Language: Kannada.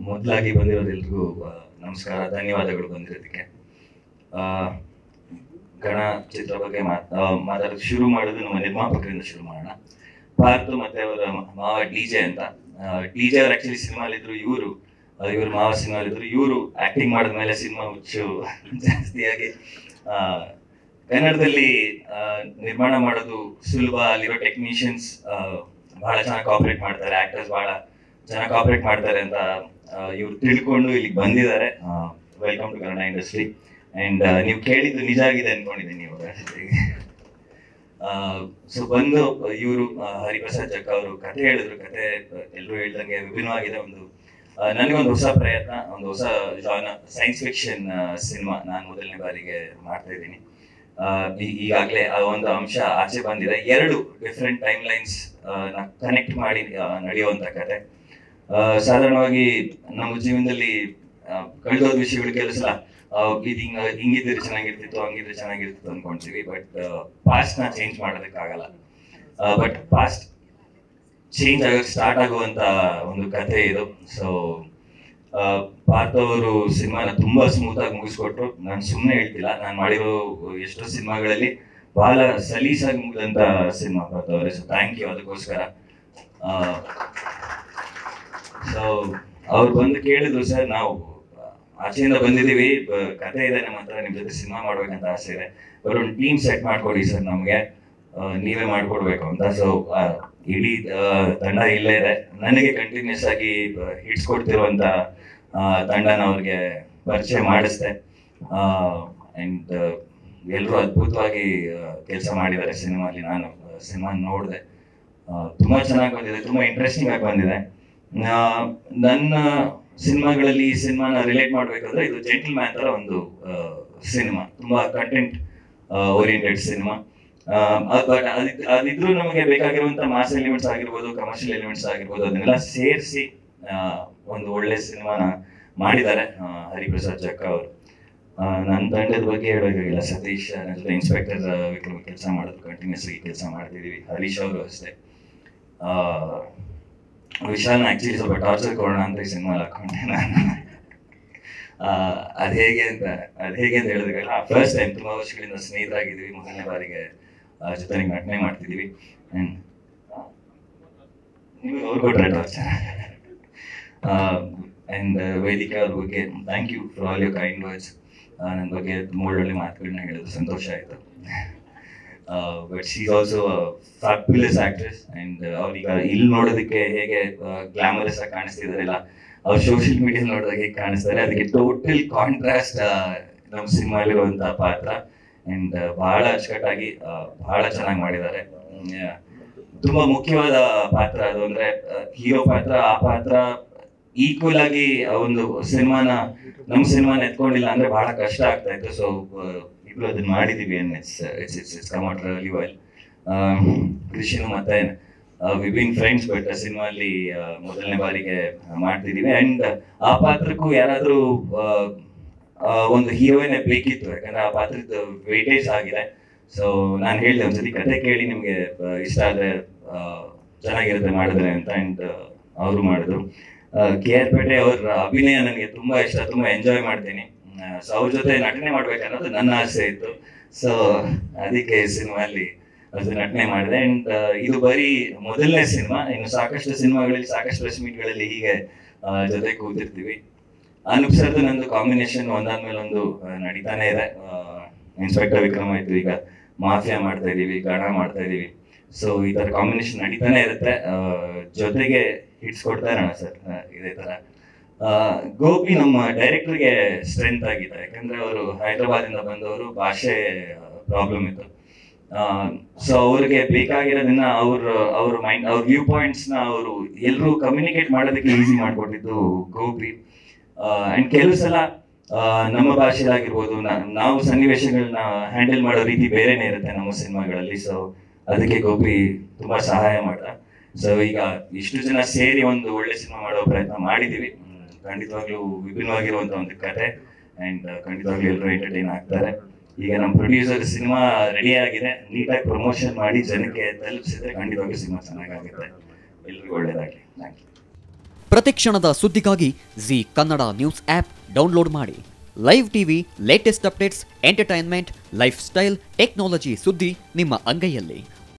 ಮೊದಲಾಗಿ ಬಂದಿರೋದೆಲ್ರಿಗೂ ನಮಸ್ಕಾರ, ಧನ್ಯವಾದಗಳು ಬಂದಿರೋದಕ್ಕೆ. ಗಣ ಚಿತ್ರ ಬಗ್ಗೆ ಮಾತ್- ಮಾತಾಡೋದು ಶುರು ಮಾಡೋದು ನಮ್ಮ ನಿರ್ಮಾಪಕರಿಂದ ಶುರು ಮಾಡೋಣ. ಭಾರತ ಮತ್ತೆ ಅವರ ಮಾವ ಡಿ ಜೆ ಅಂತ. ಡಿ ಜೆ ಅವ್ರು ಆಕ್ಚುಲಿ ಸಿನಿಮಾಲಿದ್ರು ಇವರು. ಇವ್ರ ಮಾವ ಸಿನಿಮಾಲಿದ್ರು ಇವರು. ಆಕ್ಟಿಂಗ್ ಮಾಡಿದ ಮೇಲೆ ಸಿನಿಮಾ ಹುಚ್ಚು ಜಾಸ್ತಿಯಾಗಿ ಕನ್ನಡದಲ್ಲಿ ನಿರ್ಮಾಣ ಮಾಡೋದು ಸುಲಭ ಅಲ್ಲಿರೋ ಟೆಕ್ನಿಷಿಯನ್ಸ್ ಬಹಳ ಚೆನ್ನಾಗಿ ಕಾಪರೇಟ್ ಮಾಡ್ತಾರೆ ಆಕ್ಟರ್ಸ್ ಬಹಳ ಚೆನ್ನಾಗಿ ಕಾಪರೇಟ್ ಮಾಡ್ತಾರೆ ಅಂತ ಇವ್ರು ತಿಳ್ಕೊಂಡು ಇಲ್ಲಿಗೆ ಬಂದಿದ್ದಾರೆ. Welcome to Kannada industry and ನೀವು ಕೇಳಿದ್ದು ನಿಜ ಆಗಿದೆ ಅನ್ಕೊಂಡಿದ್ದೀನಿ ಇವಾಗ ಸೊ ಬಂದು, ಇವರು ಹರಿಪ್ರಸಾದ್ ಚಕ್ಕ ಅವರು ಕತೆ ಹೇಳಿದ್ರು. ಕತೆ ಎಲ್ಲರೂ ಹೇಳ್ದಂಗೆ ವಿಭಿನ್ನವಾಗಿದೆ ಒಂದು ನನಗೊಂದು ಹೊಸ ಪ್ರಯತ್ನ, ಒಂದು ಹೊಸ ಜಾನ ಸೈನ್ಸ್ ಫಿಕ್ಷನ್ ಸಿನಿಮಾ ನಾನು ಮೊದಲನೇ ಬಾರಿಗೆ ಮಾಡ್ತಾ ಇದ್ದೀನಿ. ಈಗಾಗಲೇ ಆ ಒಂದು ಅಂಶ ಆಚೆ ಬಂದಿದೆ. ಎರಡು ಡಿಫ್ರೆಂಟ್ ಟೈಮ್ ಲೈನ್ಸ್ ಕನೆಕ್ಟ್ ಮಾಡಿ ನಡೆಯುವಂತ ಕತೆ. ಸಾಧಾರಣವಾಗಿ ನಮ್ಮ ಜೀವನದಲ್ಲಿ ಕಳೆದೋದ ವಿಷಯಗಳು ಕೆಲಸ ಇದು ಹಿಂಗ, ಹಿಂಗಿದ್ರೆ ಚೆನ್ನಾಗಿರ್ತಿತ್ತು, ಹಂಗಿದ್ರೆ ಚೆನ್ನಾಗಿರ್ತಿತ್ತು ಅನ್ಕೊಂತೀವಿ ಬಟ್ ಪಾಸ್ಟ್ನ ಚೇಂಜ್ ಮಾಡೋದಕ್ಕಾಗಲ್ಲ. ಬಟ್ ಪಾಸ್ಟ್ ಚೇಂಜ್ ಆಗ ಸ್ಟಾರ್ಟ್ ಆಗುವಂತ ಒಂದು ಕಥೆ ಇದು. ಸೊ ಪಾರ್ಥ ಅವರು ಸಿನಿಮಾನ ತುಂಬಾ ಸ್ಮೂತ್ ಆಗಿ ಮುಗಿಸ್ಕೊಟ್ರು. ನಾನು ಸುಮ್ಮನೆ ಹೇಳ್ತಿಲ್ಲ, ನಾನು ಮಾಡಿರೋ ಎಷ್ಟೋ ಸಿನಿಮಾಗಳಲ್ಲಿ ಬಹಳ ಸಲೀಸಾಗಿ ಮುಗಿದಂತ ಸಿನಿಮಾ ಪಾರ್ಥ ಅವರೇ. ಸೊ ಥ್ಯಾಂಕ್ ಯು ಅದಕ್ಕೋಸ್ಕರ. ಸೊ ಅವ್ರು ಬಂದು ಕೇಳಿದ್ರು, ಸರ್, ನಾವು ಆಚೆಯಿಂದ ಬಂದಿದ್ದೀವಿ. ಕತೆ ಇದೆ, ನಮ್ಮ ಹತ್ರ ನಿಮ್ ಜೊತೆ ಸಿನಿಮಾ ಮಾಡ್ಬೇಕಂತ ಆಸೆ ಇದೆ. ಒಂದು ಟೀಮ್ ಸೆಟ್ ಮಾಡ್ಕೊಡಿ ಸರ್ ನಮ್ಗೆ. ನೀವೇ ಮಾಡ್ಕೊಡ್ಬೇಕು ಅಂತ. ಸೊ ಇಡೀ ತಂಡ ಇಲ್ಲೇ ಇದೆ. ನನಗೆ ಕಂಟಿನ್ಯೂಸ್ ಆಗಿ ಹಿಟ್ಸ್ ಕೊಡ್ತಿರುವಂತ ತಂಡನ ಅವ್ರಿಗೆ ಪರಿಚಯ ಮಾಡಿಸ್ದೆ. ಅಂಡ್ ಎಲ್ಲರೂ ಅದ್ಭುತವಾಗಿ ಕೆಲಸ ಮಾಡಿದ್ದಾರೆ ಸಿನಿಮಾಲಿ. ನಾನು ಸಿನಿಮಾ ನೋಡಿದೆ. ತುಂಬಾ ಚೆನ್ನಾಗಿ ಬಂದಿದೆ. ತುಂಬಾ ಇಂಟ್ರೆಸ್ಟಿಂಗ್ ಆಗಿ ಬಂದಿದೆ. ನನ್ನ ಸಿನಿಮಾಗಳಲ್ಲಿ ಈ ಸಿನಿಮಾನ ರಿಲೇಟ್ ಮಾಡಬೇಕಾದ್ರೆ ಇದು ಜೆಂಟಲ್ ಮ್ಯಾನ್ ತರ ಒಂದು ಸಿನಿಮಾ. ತುಂಬಾ ಕಂಟೆಂಟ್ ಓರಿಯೆಂಟೆಡ್ ಸಿನಿಮಾ. ಅದಿದ್ರೂ ನಮಗೆ ಬೇಕಾಗಿರುವಂತ ಮಾಸ್ ಎಲಿಮೆಂಟ್ಸ್ ಆಗಿರ್ಬೋದು ಕಮರ್ಷಿಯಲ್ ಎಲಿಮೆಂಟ್ಸ್ ಆಗಿರ್ಬೋದು, ಅದನ್ನೆಲ್ಲ ಸೇರಿಸಿ ಒಂದು ಒಳ್ಳೆ ಸಿನಿಮಾನ ಮಾಡಿದ್ದಾರೆ ಹರಿಪ್ರಸಾದ್ ಜಕ್ಕ ಅವರು. ನನ್ನ ತಂಡದ ಬಗ್ಗೆ ಹೇಳೋಕ್ಕಾಗಿಲ್ಲ. ಸತೀಶ್, ನನ್ನ ಇನ್ಸ್ಪೆಕ್ಟರ್ ವಿಕ್ರಮ್ ಕೆಲಸ ಮಾಡೋದು ಕಂಟಿನ್ಯೂಸ್ ಆಗಿ ಕೆಲಸ ಮಾಡ್ತಿದೀವಿ. ಹರೀಶ್ ಅವರು ಅಷ್ಟೇ. ವಿಶಾಲ್ನ ಆಕ್ಚುಲಿ ಸ್ವಲ್ಪ ಟಾರ್ಚರ್ ಕೊಡೋಣ ಅಂತ ಈ ಸಿನಿಮಾ ಹಾಕೊಂಡೆ ನಾನು. ಅದು ಹೇಗೆ ಅಂತ ಅದು ಹೇಗೆ ಅಂತ ಹೇಳಿದ್ರಲ್ಲ ಫಸ್ಟ್ ಟೈಮ್ ತುಂಬಾ ವರ್ಷಗಳಿಂದ ಸ್ನೇಹಿತರಾಗಿದ್ದೀವಿ ಮೊದಲನೇ ಬಾರಿಗೆ ಜೊತೆ ನಟನೆ ಮಾಡ್ತಿದ್ದೀವಿ. And, ಆ, ನಿಮಗೆ ಅವ್ರು ಕೊಟ್ರೆ ಟಾರ್ಚರ್ ಆ್ಯಂಡ್ ವೇದಿಕೆ ಅವ್ರ ಬಗ್ಗೆ thank you for all you kind words ನನ್ನ ಬಗ್ಗೆ ತುಂಬ ಒಳ್ಳೊಳ್ಳೆ ಮಾತುಗಳನ್ನ ಹೇಳಿದ್ರು ಸಂತೋಷ ಆಯಿತು. But she also fabulous actress and ಅವ್ರೀಗ ಇಲ್ಲಿ ನೋಡೋದಕ್ಕೆ ಹೇಗೆ ಗ್ಲಾಮರಸ್ ಆಗಿ ಕಾಣಿಸ್ತಿದಾರಲ್ಲ ಅವ್ರು ಸೋಷಿಯಲ್ ಮೀಡಿಯಾ ನೋಡಿದಾಗ ಹೇಗೆ ಕಾಣಿಸ್ತಾರೆ, ಅದಕ್ಕೆ ಟೋಟಲ್ ಕಾಂಟ್ರಾಸ್ಟ್ ನಮ್ಮ ಸಿನಿಮಾಲಿರುವಂತಹ ಪಾತ್ರ. ಅಂಡ್ ಬಹಳ ಅಚ್ಚುಕಟ್ಟಾಗಿ ಬಹಳ ಚೆನ್ನಾಗಿ ಮಾಡಿದ್ದಾರೆ ತುಂಬಾ ಮುಖ್ಯವಾದ ಪಾತ್ರ ಅದು ಅಂದ್ರೆ ಹೀರೋ ಪಾತ್ರ, ಆ ಪಾತ್ರ ಈಕ್ವಲ್ ಆಗಿ ಒಂದು ಸಿನಿಮಾನ ನಮ್ಮ ಸಿನಿಮಾನ ಎತ್ಕೊಂಡಿಲ್ಲ ಅಂದ್ರೆ ಬಹಳ ಕಷ್ಟ ಆಗ್ತಾ ಇತ್ತು. ಸೊ ಇಬ್ರು ಅದನ್ನ ಮಾಡಿದೀವಿ and it's it's it's it's come out really well ಕೃಷಿನು ಮತ್ತೆ ವಿ ಬಿನ್ ಫ್ರೆಂಡ್ಸ್ ಬಟ್ ಸಿನಿಮಾಲಿ ಮೊದಲನೇ ಬಾರಿಗೆ ಮಾಡ್ತಿದೀವಿ. ಅಂಡ್ ಆ ಪಾತ್ರಕ್ಕೂ ಯಾರಾದ್ರೂ ಒಂದು ಹೀರೋಯಿನ್ ಬೇಕಿತ್ತು, ಯಾಕಂದ್ರೆ ಆ ಪಾತ್ರದ ವೇಟೇಜ್ ಆಗಿದೆ. ಸೊ ನಾನು ಹೇಳಿದೆ ಒಂದ್ಸತಿ ಕತೆ ಕೇಳಿ ನಿಮ್ಗೆ ಇಷ್ಟ ಆದ್ರೆ ಚೆನ್ನಾಗಿರುತ್ತೆ ಮಾಡಿದ್ರೆ ಅಂತ ಅಂಡ್ ಅವರು ಮಾಡಿದ್ರು. ಕೆ ಆರ್ ಪೇಟೆ ಅವ್ರ ಅಭಿನಯ ನನಗೆ ತುಂಬಾ ಇಷ್ಟ, ತುಂಬಾ ಎಂಜಾಯ್ ಮಾಡ್ತೀನಿ. ಸೊ ಅವ್ರ ಜೊತೆ ನಟನೆ ಮಾಡ್ಬೇಕನ್ನೋದು ನನ್ನ ಆಸೆ ಇತ್ತು. ಸೊ ಅದಕ್ಕೆ ಸಿನಿಮಾಲಿ ಅದು ನಟನೆ ಮಾಡಿದೆ. ಅಂಡ್ ಇದು ಬರೀ ಮೊದಲನೇ ಸಿನಿಮಾ. ಇನ್ನು ಸಾಕಷ್ಟು ಸಿನಿಮಾಗಳಲ್ಲಿ, ಸಾಕಷ್ಟು ಪ್ರೆಸ್ ಮೀಟ್ಗಳಲ್ಲಿ ಹೀಗೆ ಜೊತೆ ಕೂತಿರ್ತೀವಿ. ಅನೂಪ್ ಸರ್ದು ನಂದು ಕಾಂಬಿನೇಷನ್ ಒಂದಾದ್ಮೇಲೆ ಒಂದು ನಡೀತಾನೆ ಇದೆ. ಇನ್ಸ್ಪೆಕ್ಟರ್ ವಿಕ್ರಮ ಆಯ್ತು ಈಗ ಮಾಫಿಯಾ ಮಾಡ್ತಾ ಇದೀವಿ, ಗಣ ಮಾಡ್ತಾ ಇದೀವಿ. ಸೊ ಈ ತರ ಕಾಂಬಿನೇಷನ್ ನಡೀತಾನೆ ಇರುತ್ತೆ. ಜೊತೆಗೆ ಹಿಟ್ಸ್ ಕೊಡ್ತಾ ಇರೋಣ ಸರ್ ಇದೇ ತರ. ಗೋಪಿ ನಮ್ಮ ಡೈರೆಕ್ಟರ್ಗೆ ಸ್ಟ್ರೆಂತ್ ಆಗಿದೆ. ಯಾಕಂದ್ರೆ ಅವರು ಹೈದರಾಬಾದಿಂದ ಬಂದವರು, ಭಾಷೆ ಪ್ರಾಬ್ಲಮ್ ಇತ್ತು. ಸೊ ಅವ್ರಿಗೆ ಬೇಕಾಗಿರೋದನ್ನ ಅವ್ರ ಅವ್ರ ಮೈಂಡ್ ಅವ್ರ ವ್ಯೂ ಪಾಯಿಂಟ್ಸ್ನ ಅವರು ಎಲ್ಲರೂ ಕಮ್ಯುನಿಕೇಟ್ ಮಾಡೋದಕ್ಕೆ ಈಸಿ ಮಾಡ್ಕೊಟ್ಟಿದ್ದು ಗೋಪಿ. ಅಂಡ್ ಕೆಲವು ಸಲ ನಮ್ಮ ಭಾಷೆಲಾಗಿರ್ಬೋದು ನಾ- ನಾವು ಸನ್ನಿವೇಶಗಳನ್ನ ಹ್ಯಾಂಡಲ್ ಮಾಡೋ ರೀತಿ ಬೇರೆನೇ ಇರುತ್ತೆ ನಮ್ಮ ಸಿನಿಮಾಗಳಲ್ಲಿ. ಸೊ ಅದಕ್ಕೆ ಗೋಪಿ ತುಂಬಾ ಸಹಾಯ ಮಾಡ್ದ. ಸೊ ಈಗ ಇಷ್ಟು ಜನ ಸೇರಿ ಒಂದು ಒಳ್ಳೆ ಸಿನಿಮಾ ಮಾಡೋ ಪ್ರಯತ್ನ ಮಾಡಿದೀವಿ ಖಂಡಿತವಾಗ್ಲೂ ವಿಭಿನ್ನವಾಗಿರುವಂತ ಒಂದು ಕತೆ. ಅಂಡ್ ಖಂಡಿತವಾಗ್ಲೂ ಎಲ್ಲರೂ ಎಂಟರ್ಟೈನ್ ಆಗ್ತಾರೆ. ಈಗ ನಮ್ಮ ಪ್ರೊಡ್ಯೂಸರ್ ಸಿನಿಮಾ ರೆಡಿ ಆಗಿದೆ. ನೀಟಾಗಿ ಪ್ರಮೋಷನ್ ಮಾಡಿ ಜನಕ್ಕೆ ತಲುಪಿಸಿದ್ರೆ ಖಂಡಿತವಾಗ್ಲೂ ಸಿನಿಮಾ ಚೆನ್ನಾಗಾಗುತ್ತೆ. ಎಲ್ರಿಗೂ ಒಳ್ಳೇದಾಗಲಿ. ಥ್ಯಾಂಕ್ ಯು ಪ್ರತಿಕ್ಷಣದ ಸುದ್ದಿಗಾಗಿ Zee Kannada news app download ಮಾಡಿ. Live TV latest updates entertainment lifestyle technology ಸುದ್ದಿ ನಿಮ್ಮ ಅಂಗೈಯಲ್ಲಿ.